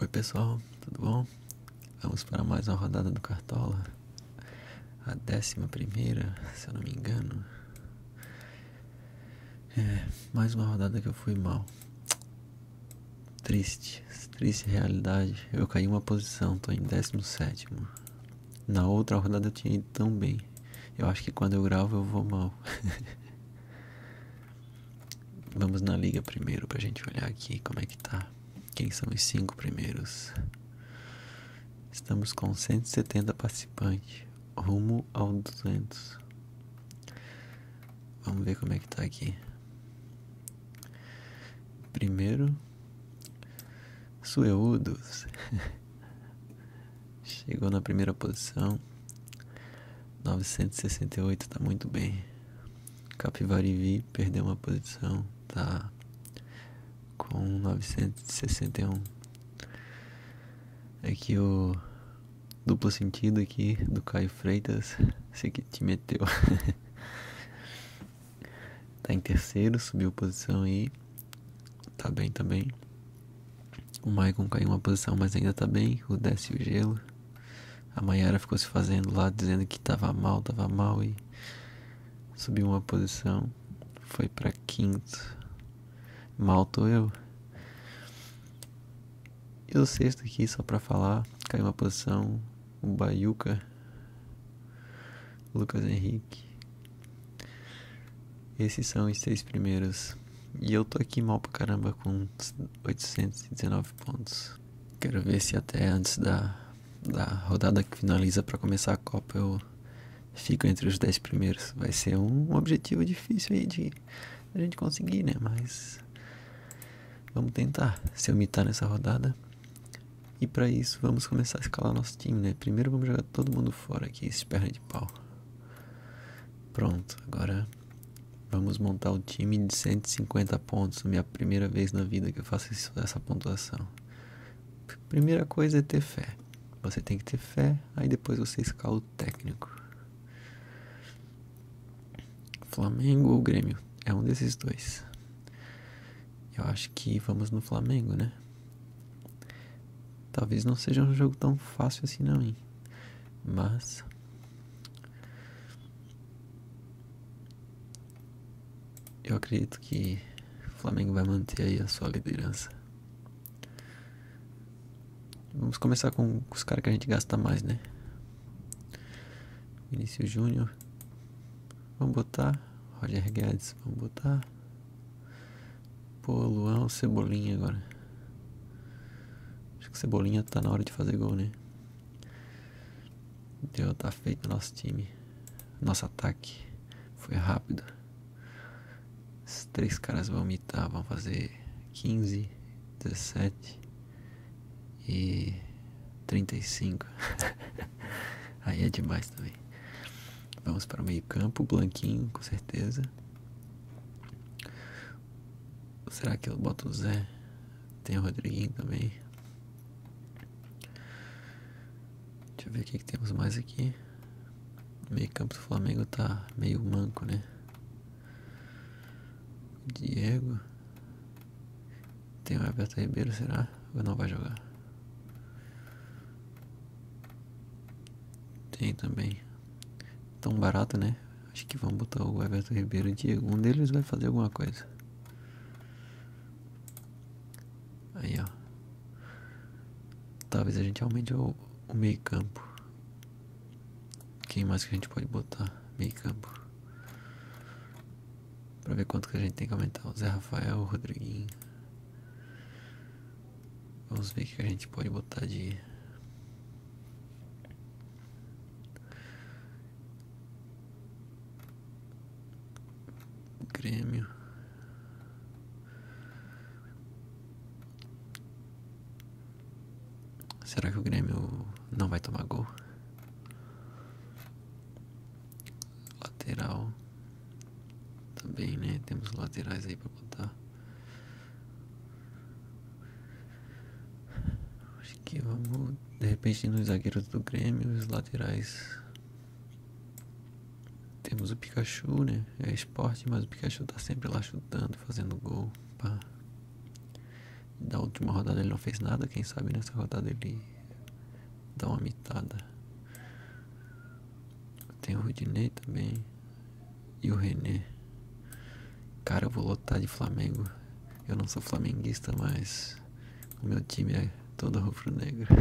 Oi pessoal, tudo bom? Vamos para mais uma rodada do Cartola. A décima primeira, se eu não me engano. É, mais uma rodada que eu fui mal. Triste, triste realidade. Eu caí uma posição, tô em 17. Na outra rodada eu tinha ido tão bem. Eu acho que quando eu gravo eu vou mal. Vamos na liga primeiro pra gente olhar aqui como é que tá. Quem são os cinco primeiros? Estamos com 170 participantes, rumo ao 200. Vamos ver como é que tá aqui. Primeiro, Sueudos. Chegou na primeira posição. 968, tá muito bem. Capivarivi perdeu uma posição, tá com 961. Aqui é o duplo sentido aqui do Caio Freitas, esse que te meteu. tá em terceiro, subiu posição aí. Tá bem também. O Maicon caiu uma posição, mas ainda tá bem. O desce o gelo. A Mayara ficou se fazendo lá, dizendo que tava mal, tava mal e subiu uma posição. Foi para quinto. Mal tô eu. E o sexto aqui, só pra falar, caiu uma posição. O Baiuca. Lucas Henrique. Esses são os seis primeiros. E eu tô aqui mal pra caramba com 819 pontos. Quero ver se até antes da, da rodada que finaliza para começar a Copa eu fico entre os 10 primeiros. Vai ser um objetivo difícil aí de a gente conseguir, né? Mas Vamos tentar se omitar nessa rodada. E para isso vamos começar a escalar nosso time, né? Primeiro vamos jogar todo mundo fora aqui, esse perna de pau. Pronto, agora vamos montar o time de 150 pontos. Minha primeira vez na vida que eu faço isso, essa pontuação. Primeira coisa é ter fé. Você tem que ter fé, aí depois você escala o técnico. Flamengo ou Grêmio? É um desses dois. Eu acho que vamos no Flamengo, né? Talvez não seja um jogo tão fácil assim não, hein? Mas eu acredito que o Flamengo vai manter aí a sua liderança. Vamos começar com os caras que a gente gasta mais, né? Vinícius Júnior. Vamos botar. Roger Guedes, vamos botar. Pô, Luan ou Cebolinha agora? Acho que Cebolinha tá na hora de fazer gol, né? Deu, tá feito nosso time. Nosso ataque foi rápido. Esses três caras vão mitar, vão fazer 15, 17 e 35. Aí é demais também. Vamos para o meio campo, Blanquinho, com certeza. Será que eu boto o Zé? Tem o Rodriguinho também. Deixa eu ver o que, que temos mais aqui. Meio campo do Flamengo tá meio manco, né? Diego. Tem o Everton Ribeiro, será? Ou não vai jogar? Tem também. Tão barato, né? Acho que vamos botar o Everton Ribeiro e Diego. Um deles vai fazer alguma coisa. Aí, ó. Talvez a gente aumente o, o meio campo. Quem mais que a gente pode botar? Meio campo. Pra ver quanto que a gente tem que aumentar. O Zé Rafael, o Rodriguinho. Vamos ver o que a gente pode botar de. Grêmio. Será que o Grêmio não vai tomar gol? Lateral. Também, né? Temos laterais aí pra botar. Acho que vamos. De repente nos zagueiros do Grêmio, os laterais. Temos o Pikachu, né? É esporte, mas o Pikachu tá sempre lá chutando, fazendo gol. Pá. O última rodada ele não fez nada, quem sabe nessa rodada ele dá uma mitada. Tem o Rudinei também. E o René. Cara, eu vou lotar de Flamengo. Eu não sou flamenguista, mas o meu time é todo rubro-negro.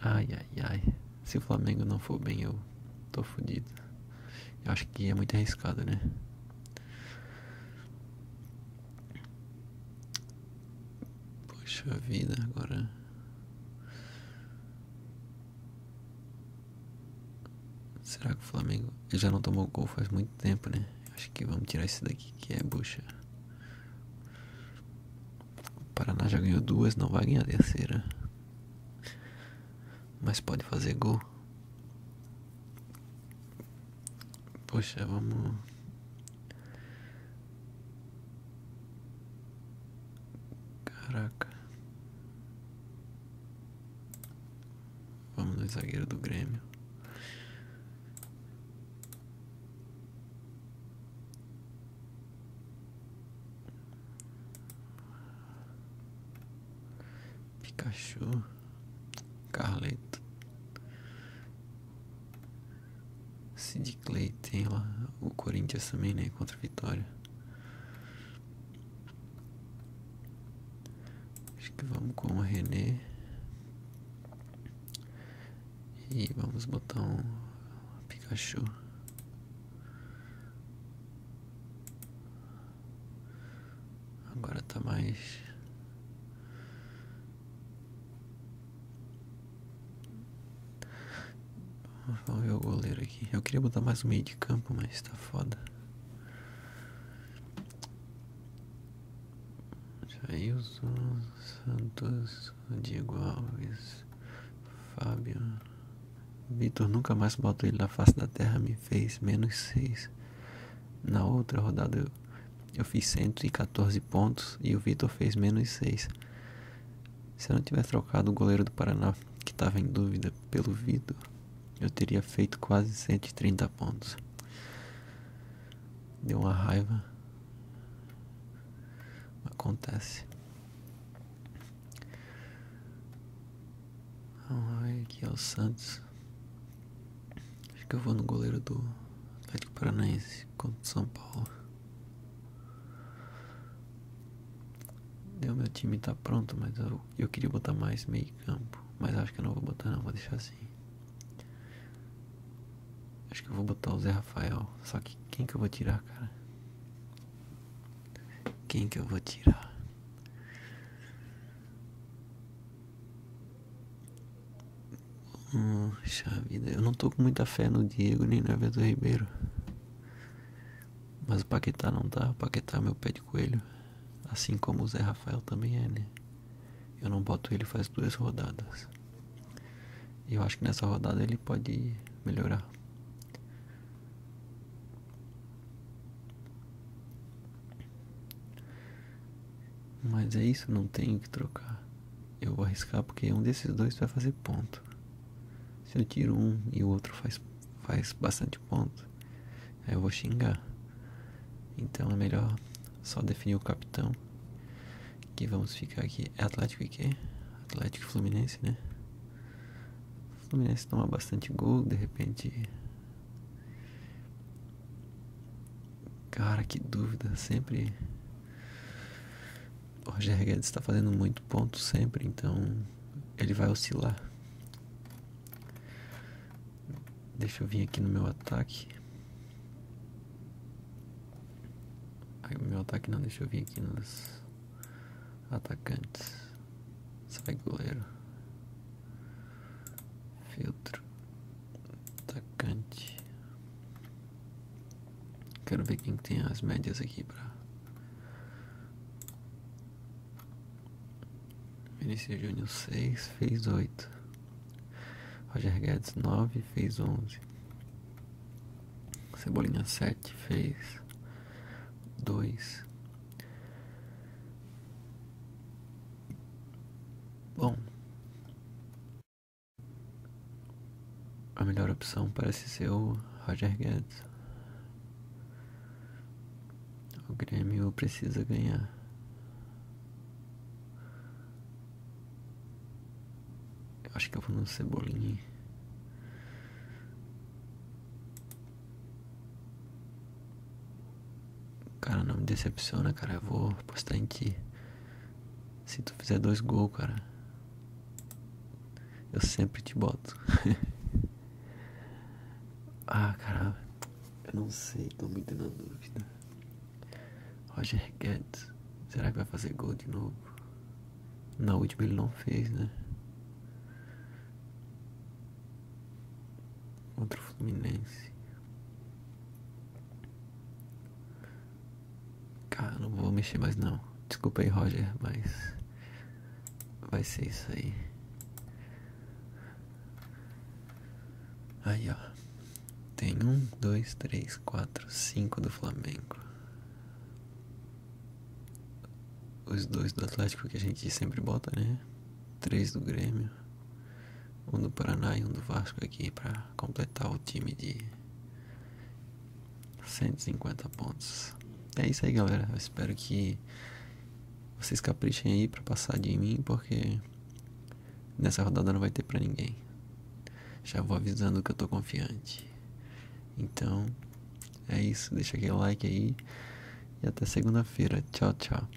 ai, ai, ai. Se o Flamengo não for bem, eu tô fudido. Eu acho que é muito arriscado, né? Poxa vida, agora. Será que o Flamengo ele já não tomou gol faz muito tempo, né? Acho que vamos tirar esse daqui que é bucha. O Paraná já ganhou duas, não vai ganhar a terceira. Mas pode fazer gol. Poxa, vamos. Caraca. Vamos no zagueiro do Grêmio. Pikachu, Carleto, Sid Clay tem lá o Corinthians também, né? Contra a Vitória. Acho que vamos com o René. E vamos botar um Pikachu. Agora tá mais Vamos ver o goleiro aqui. Eu queria botar mais um meio de campo, mas tá foda. Jailson, Santos, Diego Alves, Fábio. Vitor nunca mais boto ele na face da terra, me fez menos 6. Na outra rodada eu, eu fiz 114 pontos e o Vitor fez menos 6. Se eu não tivesse trocado o goleiro do Paraná, que estava em dúvida, pelo Vitor, eu teria feito quase 130 pontos. Deu uma raiva. Acontece. Vamos ver aqui é o Santos. Que eu vou no goleiro do Atlético Paranaense contra o São Paulo. Deu meu time tá pronto, mas eu, eu queria botar mais meio campo. Mas acho que eu não vou botar não, vou deixar assim. Acho que eu vou botar o Zé Rafael. Só que quem que eu vou tirar, cara? Quem que eu vou tirar? Puxa vida, eu não tô com muita fé no Diego nem no Everton Ribeiro. Mas o Paquetá não tá, o Paquetá é meu pé de coelho. Assim como o Zé Rafael também é, né? Eu não boto ele faz duas rodadas. E eu acho que nessa rodada ele pode melhorar. Mas é isso, não tenho que trocar. Eu vou arriscar porque um desses dois vai fazer ponto. Se eu tiro um e o outro faz, faz bastante ponto, aí eu vou xingar. Então é melhor só definir o capitão. Que vamos ficar aqui. É Atlético e quê? Atlético e Fluminense, né? Fluminense toma bastante gol, de repente. Cara, que dúvida, sempre o Roger Guedes está fazendo muito ponto sempre, então ele vai oscilar. Deixa eu vir aqui no meu ataque. Meu ataque não, deixa eu vir aqui nos atacantes. Sai goleiro. Filtro. Atacante. Quero ver quem tem as médias aqui pra Vinícius Júnior 6, fez 8. Roger Guedes 9, fez 11. Cebolinha 7, fez 2. Bom, a melhor opção parece ser o Roger Guedes. O Grêmio precisa ganhar. acho que eu vou no Cebolinha. Decepciona, cara. Eu vou postar em ti. Se tu fizer dois gols, cara. Eu sempre te boto. ah, cara. Eu não sei, tô muito na dúvida. Roger Guedes. Será que vai fazer gol de novo? Na última ele não fez, né? Contra o Fluminense. Cara, não vou mexer mais não. Desculpa aí, Roger, mas vai ser isso aí. Aí, ó. Tem um, dois, três, quatro, cinco do Flamengo. Os dois do Atlético que a gente sempre bota, né? Três do Grêmio. Um do Paraná e um do Vasco aqui pra completar o time de 150 pontos. É isso aí, galera. Eu espero que vocês caprichem aí pra passar de mim, porque nessa rodada não vai ter pra ninguém. Já vou avisando que eu tô confiante. Então, é isso. Deixa aquele like aí. E até segunda-feira. Tchau, tchau.